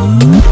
Oh.